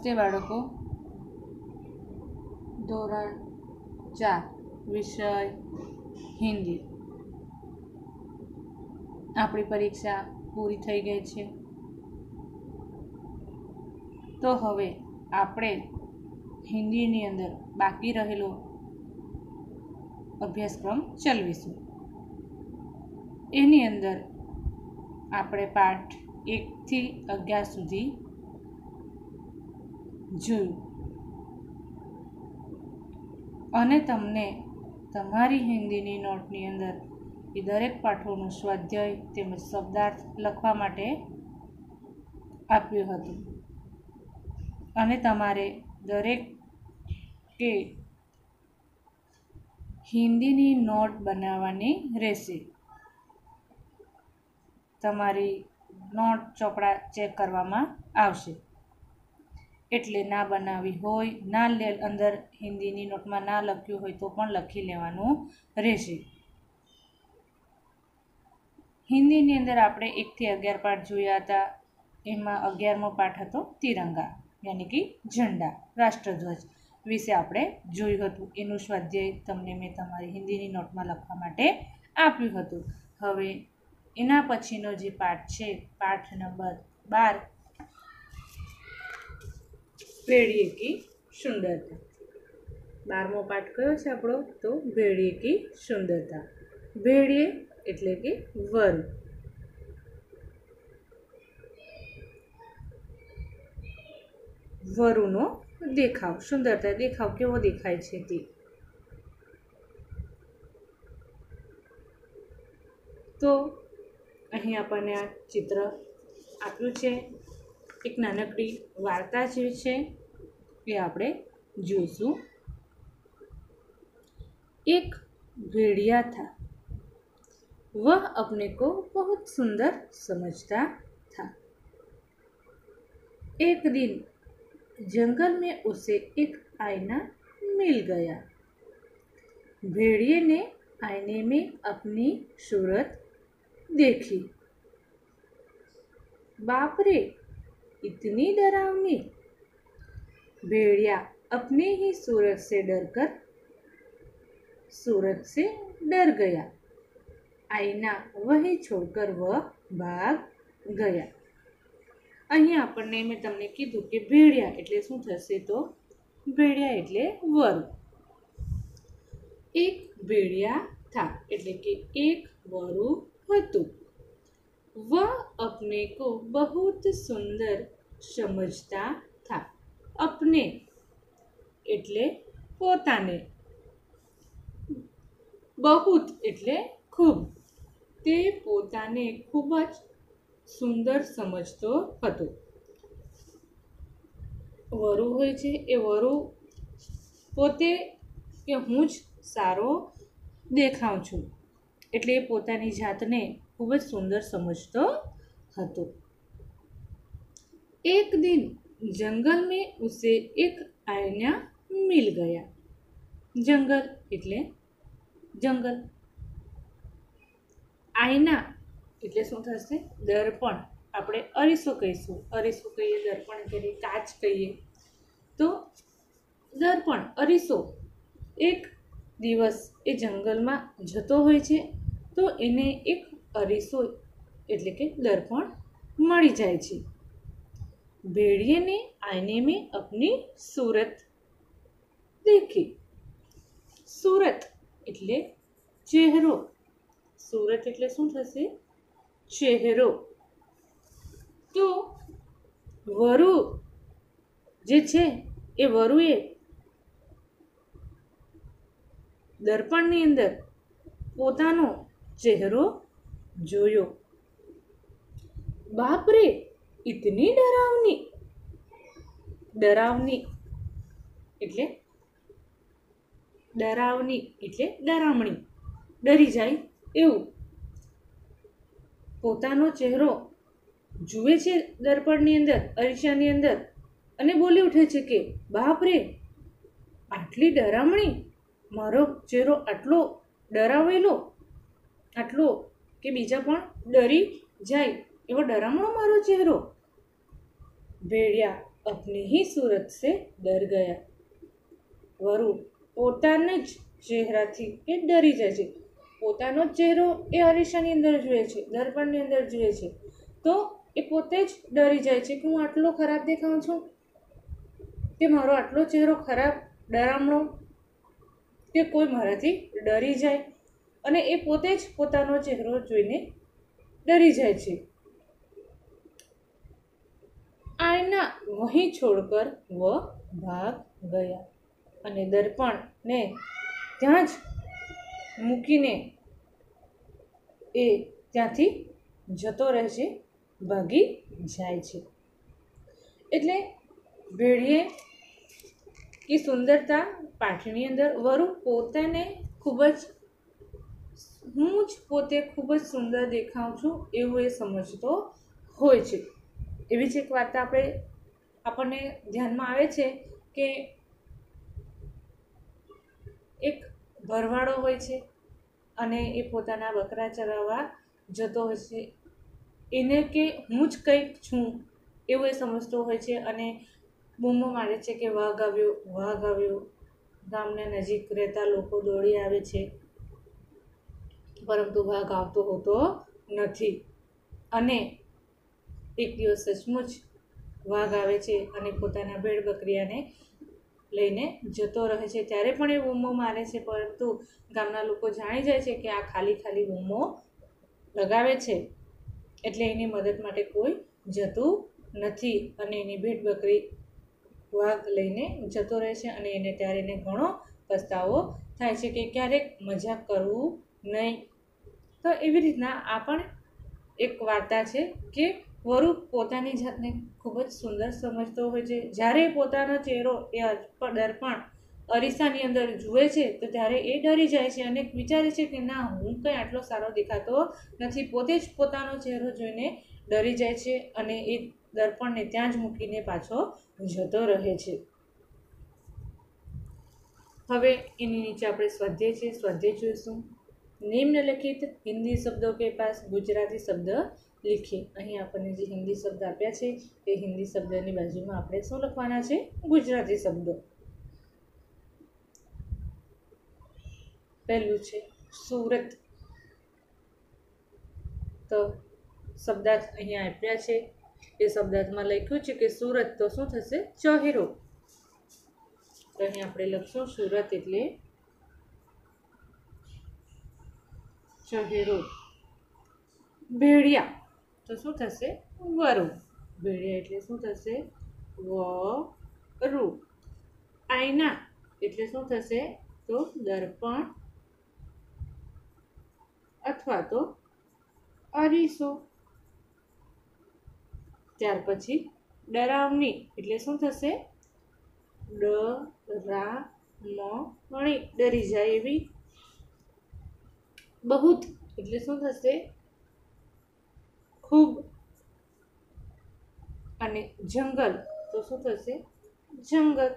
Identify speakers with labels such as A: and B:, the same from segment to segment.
A: નમસ્તે બાળકો. ધોરણ ચાર, વિષય હિન્દી. આપણી પરીક્ષા પૂરી થઈ ગઈ છે. તો હવે આપણે હિન્દીની અંદર બાકી રહેલો અભ્યાસક્રમ ચલાવીશું. એની અંદર આપણે પાઠ એકથી અગિયાર સુધી જોયું અને તમને તમારી હિન્દીની નોટની અંદર એ દરેક પાઠોનું સ્વાધ્યાય તેમજ શબ્દાર્થ લખવા માટે આપ્યું હતું. અને તમારે દરેક કે હિન્દીની નોટ બનાવવાની રહેશે. તમારી નોટ ચોપડા ચેક કરવામાં આવશે. એટલે ના બનાવી હોય, ના લે, અંદર હિન્દીની નોટમાં ના લખ્યું હોય તો પણ લખી લેવાનું રહેશે. હિન્દીની અંદર આપણે એકથી અગિયાર પાઠ જોયા હતા. એમાં અગિયારમો પાઠ હતો તિરંગા, યાની કે ઝંડા, રાષ્ટ્રધ્વજ વિશે આપણે જોયું હતું. એનું સ્વાધ્યાય તમને મેં તમારી હિન્દીની નોટમાં લખવા માટે આપ્યું હતું. હવે એના પછીનો જે પાઠ છે, પાઠ નંબર બાર ભેળીએ કી સુંદરતા. બારમો પાઠ કયો છે આપણો? તો ભેળીએ કી સુંદરતા. ભેળીએ એટલે કે વર. વરુનો દેખાવ. સુંદરતા દેખાવ કેવો દેખાય છે તે? તો અહીં આપણને આ ચિત્ર આપ્યું છે. એક નાનકડી વાર્તા જે છે એ આપણે જોઈશું એક भेड़िया था वह अपने को बहुत सुंदर समझता था एक दिन जंगल में उसे एक आईना मिल गया भेड़िए ने आईने में अपनी सूरत देखी बाप रे इतनी डरावनी भेड़िया अपने ही सूरत से डरकर सूरत से डर गया आईना वही छोड़कर वह ભાગ ગયા અહીં આપણને મેં તમને કીધું કે ભેડિયા એટલે શું થશે તો ભેડિયા એટલે વરુ એક ભેડિયા થા એટલે કે એક વરુ હતું वह अपने को बहुत सुंदर समझता था अपने એટલે પોતાને બહુત એટલે ખૂબ તે પોતાને ખૂબ જ સુંદર સમજતો હતો વરુ હોય છે એ વરુ પોતે કે હું જ સારો દેખાઉં છું એટલે એ પોતાની જાતને ખૂબ જ સુંદર સમજતો હતો. એક દિન જંગલ મેં ઉસે એક આયના મિલ ગયા. જંગલ એટલે જંગલ. આયના એટલે શું થશે? દર્પણ. આપણે અરીસો કહીશું. અરીસો કહીએ, દર્પણ કહીએ, કાચ કહીએ. તો દર્પણ, અરીસો એક દિવસ એ જંગલમાં જતો હોય છે. તો એને એક અરીસો એટલે કે દર્પણ મળી જાય છે भेड़िए ने आईने में अपनी सूरत देखी सूरत એટલે ચહેરો સુરત એટલે શું થશે ચહેરો તો વરુ જે છે એ વરુએ દર્પણની અંદર પોતાનો ચહેરો જોયો. બાપરે, ઇતની ડરાવની. ડરાવની એટલે? ડરાવની એટલે ડરામણી. ડરી જાય એવું. પોતાનો ચહેરો જુએ છે દર્પણની અંદર, અરીસાની અંદર અને બોલી ઉઠે છે કે બાપ રે આટલી ડરામણી? મારો ચહેરો આટલો ડરાવેલો? આટલો કે બીજા પણ ડરી જાય એવો ડરામણો મારો ચહેરો. ભેડિયા અપને હી સુરત સે ડર ગયા. વરુ પોતાના જ ચહેરાથી એ ડરી જાય છે. પોતાનો જ ચહેરો એ અરીસાની અંદર જુએ છે, દર્પણની અંદર જુએ છે. તો એ પોતે જ ડરી જાય છે કે હું આટલો ખરાબ દેખાઉં છું? કે મારો આટલો ચહેરો ખરાબ, ડરામણો? કે કોઈ મારાથી ડરી જાય? અને એ પોતે જ પોતાનો ચહેરો જોઈને ડરી જાય છે. આયના વહીં છોડકર વ ભાગ ગયા અને દર્પણને ત્યાં જ મૂકીને એ ત્યાંથી જતો રહે છે ભાગી જાય છે. એટલે ભેળીએ એ સુંદરતા પાઠની અંદર વરુ પોતાને ખૂબ જ હું જ પોતે ખૂબ જ સુંદર દેખાઉં છું એવું એ સમજતો હોય છે. એવી જ એક વાર્તા આપણે આપણને ધ્યાનમાં આવે છે કે એક ભરવાડો હોય છે અને એ પોતાના બકરા ચરાવવા જતો હોય છે. એને કે હું જ કંઈક છું એવું એ સમજતો હોય છે અને બૂમો મારે છે કે વાઘ આવ્યો વાઘ આવ્યો. ગામના નજીક રહેતા લોકો દોડી આવે છે. પરંતુ વાઘ આવતો હોતો નથી. અને એક દિવસ સચમુચ વાઘ આવે છે અને પોતાના ભેડ બકરીયાને લઈને જતો રહે છે. ત્યારે પણ એ બૂમો મારે છે, પરંતુ ગામના લોકો જાણી જાય છે કે આ ખાલી ખાલી બૂમો લગાવે છે. એટલે એની મદદ માટે કોઈ જતું નથી અને એની ભેટ બકરી વાઘ લઈને જતો રહે છે અને એને ત્યારે એને ઘણો પસ્તાવો થાય છે કે ક્યારેક મજાક કરવું નહીં તો એવી રીતના આ પણ એક વાર્તા છે કે વરુ પોતાની જાતને ખૂબ જ સુંદર સમજતો હોય છે. જ્યારે પોતાનો ચહેરો એ દર્પણ અરીસાની અંદર જુએ છે, તો ત્યારે એ ડરી જાય છે અને વિચારે છે કે ના, હું કંઈ આટલો સારો દેખાતો નથી. પોતે જ પોતાનો ચહેરો જોઈને ડરી જાય છે અને એ દર્પણને ત્યાં જ મૂકીને પાછો જતો રહે છે. હવે એની નીચે આપણે સ્વાધ્યાય છે. સ્વાધ્યાય જોઈશું. નિમ્નલિખિત હિન્દી શબ્દો કે પાસ ગુજરાતી શબ્દ લીખીએ અહીં આપણને જે હિન્દી શબ્દ આપ્યા છે, એ હિન્દી શબ્દની બાજુમાં આપણે શું લખવાના છે? ગુજરાતી શબ્દો. પહેલું છે, સુરત. તો શબ્દાર્થ અહીંયા આપ્યા છે. એ શબ્દાર્થમાં લખ્યું છે કે સુરત તો શું થશે? ચહેરો. તો અહીં આપણે લખશું સુરત એટલે ચહેરો ભેડિયા તો શું થશે? વરુ. ભેડિયા એટલે શું થશે? વરુ. આયના એટલે શું થશે? તો દર્પણ અથવા તો અરીસો. ત્યાર પછી ડરાવણી એટલે શું થશે? ડ રા મ ડરી જાય એવી બહુત, એટલે શું થશે? ખૂબ અને જંગલ, તો શું થશે? જંગલ.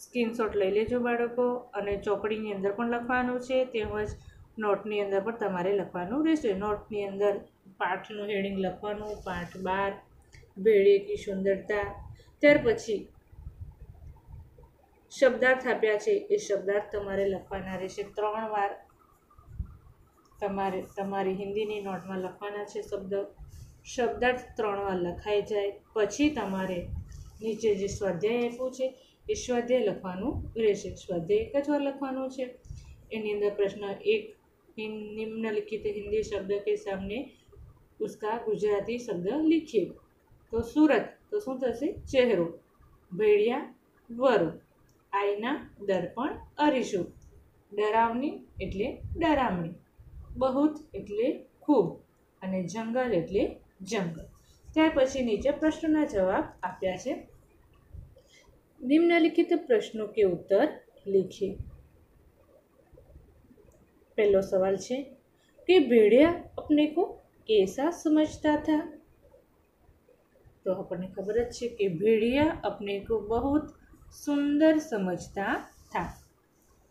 A: સ્ક્રીનશોટ લઈ લેજો બાળકો, અને ચોપડીની અંદર પણ લખવાનું છે, તેમજ નોટની અંદર પણ તમારે લખવાનું રહેશે. નોટની અંદર પાઠનું હેડિંગ લખવાનું, પાઠ બાર વેળે કી સુંદરતા, ત્યાર પછી શબ્દાર્થ આપ્યા છે, એ શબ્દાર્થ તમારે લખવાના રહેશે. ત્રણ વાર તમારે, તમારી હિન્દીની નોટમાં લખવાના છે શબ્દ. શબ્દાર્થ ત્રણ વાર લખાઈ જાય, પછી તમારે નીચે જે સ્વાધ્યાય આપ્યું છે, એ સ્વાધ્યાય લખવાનું રહેશે. સ્વાધ્યાય એક જ વાર લખવાનું છે. એની અંદર પ્રશ્ન એક નિમ્નલિખિત હિન્દી શબ્દ કે સામને ઉસકા ગુજરાતી શબ્દ લીખીએ. તો સુરત, તો શું થશે? ચહેરો. ભેડિયા, વરુ. આઈના દર્પણ અરીસું ડરાવની એટલે ડરામણી બહુત એટલે ખૂબ અને જંગલ એટલે જંગલ ત્યાર પછી નીચે પ્રશ્નોના જવાબ આપ્યા છે निम्नलिखित प्रश्नों के उत्तर लिखिए पहला सवाल है कि भेड़िया अपने को कैसा समझता था तो अपने खबर है कि भेड़िया अपने को बहुत સુંદર સમજતા થા.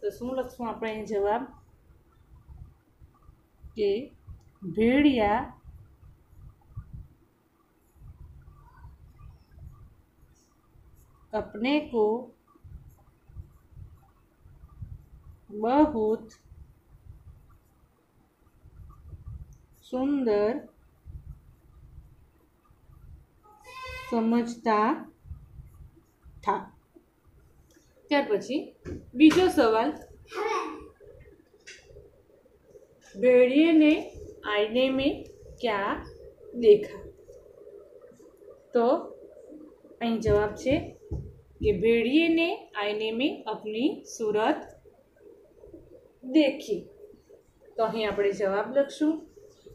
A: તો શું લખશું આપણે જવાબ? કે ભેડિયા अपने को बहुत सुंदर समझता था ત્યાર પછી બીજો સવાલ भेड़िए ने आईने में क्या देखा तो અહીં જવાબ છે કે भेड़िए ने आईने में अपनी सूरत देखी તો અહીં આપણે જવાબ લખશું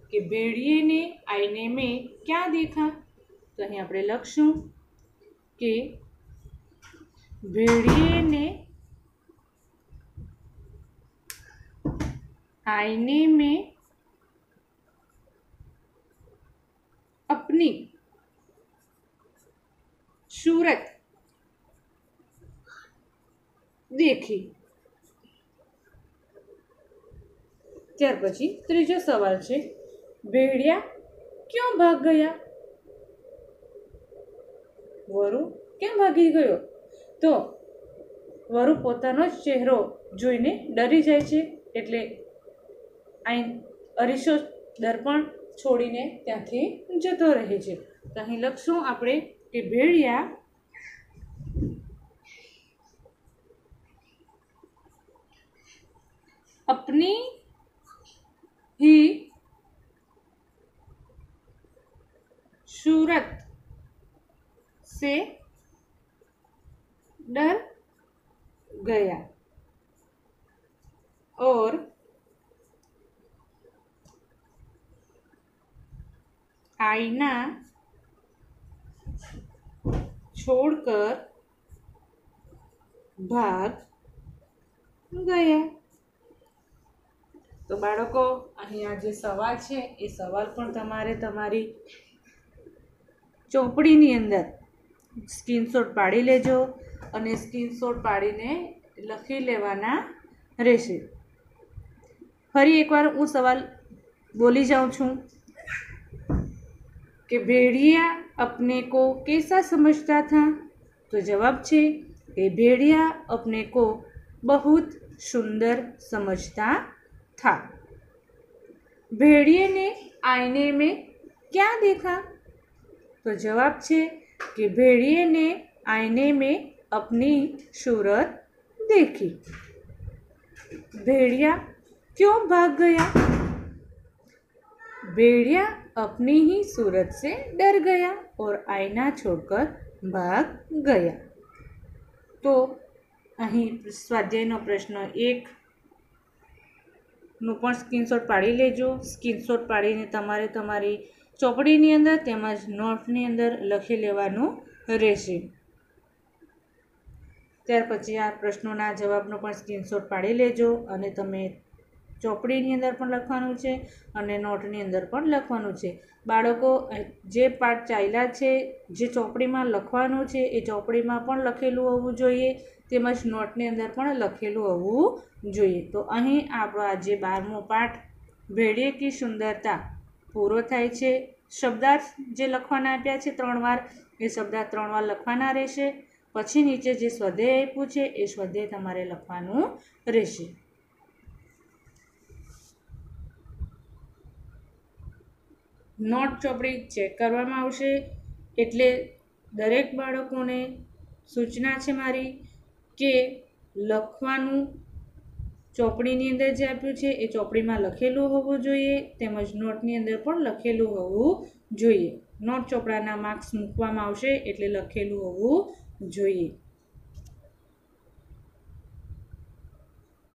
A: કે भेड़िए ने आईने में क्या देखा તો અહીં આપણે લખશું કે भेड़िए ने आईने में अपनी सूरत देखी ત્યાર પછી ત્રીજો સવાલ છે ભેડિયા ક્યાં ભાગ ગયા વરુ કેમ ભાગી ગયો તો વરુ પોતાનો જ ચહેરો જોઈને ડરી જાય છે એટલે અહીં અરીસો દર્પણ છોડીને ત્યાંથી જતો રહે છે તો અહીં લખશું આપણે કે ભેળિયા अपनी ही गया और आईना छोड़कर भाग ગયા તો બાળકો અહીંયા જે સવાલ છે એ સવાલ પણ તમારે તમારી ચોપડીની અંદર સ્ક્રીનશોટ પાડી લેજો અને સ્ક્રીનશોટ પાડીને લખી લેવાના રહેશે ફરી એકવાર હું સવાલ બોલી જાઉં છું કે भेड़िया अपने को कैसा समझता था तो जवाब છે कि भेड़िया अपने को बहुत सुंदर समझता था भेड़िए ने आईने में क्या देखा तो जवाब છે कि भेड़िए ने आईने में अपनी सूरत देखी भेड़िया क्यों भाग गया भेड़िया अपनी ही सूरत से डर गया और आईना छोड़कर भाग गया તો અહીં સ્વાધ્યાયનો પ્રશ્ન એક નું પણ સ્ક્રીનશોટ પાડી લેજો સ્ક્રીનશોટ પાડીને તમારે તમારી ચોપડીની અંદર તેમજ નોટની અંદર લખી લેવાનું રહેશે ત્યાર પછી આ પ્રશ્નોના જવાબનો પણ સ્ક્રીનશોટ પાડી લેજો અને તમે ચોપડીની અંદર પણ લખવાનું છે અને નોટની અંદર પણ લખવાનું છે. બાળકો જે પાઠ ચાલ્યા છે, જે ચોપડીમાં લખવાનું છે, એ ચોપડીમાં પણ લખેલું હોવું જોઈએ, તેમજ નોટની અંદર પણ લખેલું હોવું જોઈએ. તો અહીં આપણો આજે બારમો પાઠ ભેળીએ કી સુંદરતા પૂરો થાય છે. શબ્દાર્થ જે લખવાના આપ્યા છે ત્રણ વાર, એ શબ્દાર્થ ત્રણ વાર લખવાના રહેશે. પછી નીચે જે સ્વાધ્યાય આપ્યું છે, એ સ્વાધ્યાય તમારે લખવાનું રહેશે. નોટ ચોપડી ચેક કરવામાં આવશે. એટલે દરેક બાળકોને સૂચના છે મારી કે લખવાનું ચોપડીની અંદર જે આપ્યું છે, એ ચોપડીમાં લખેલું હોવું જોઈએ, તેમજ નોટની અંદર પણ લખેલું હોવું જોઈએ. નોટ ચોપડાના માર્ક્સ મૂકવામાં આવશે એટલે લખેલું હોવું જોઈએ.